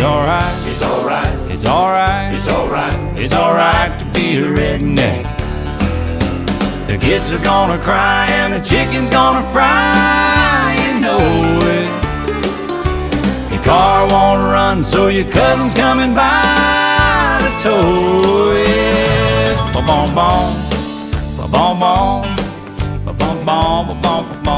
It's alright, It's alright, it's alright, it's alright, it's alright to be a redneck. The kids are gonna cry and the chicken's gonna fry, you know it. Your car won't run, so your cousin's coming by to tow it. Ba-bom-bom, ba-bom-bom, ba-bom-bom, ba-bom-bom.